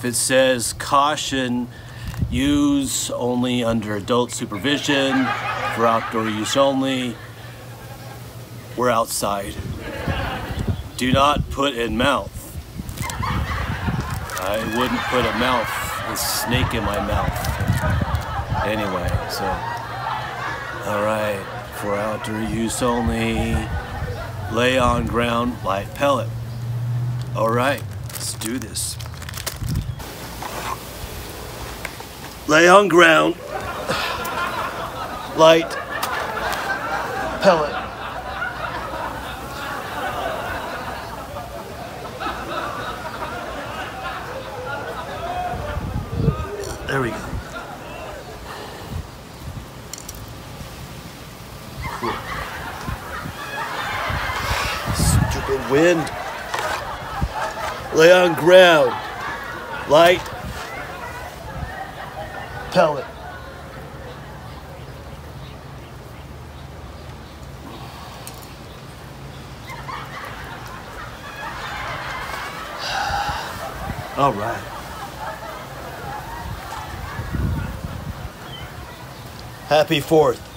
if it says caution, use only under adult supervision, for outdoor use only, we're outside. Do not put in mouth. I wouldn't put a mouth, a snake in my mouth. Anyway, so, all right, for outdoor use only, lay on ground, light pellet. All right, let's do this. Lay on ground, light pellet. There we go. Stupid wind. Lay on ground. Light. Pellet. All right. Happy 4th.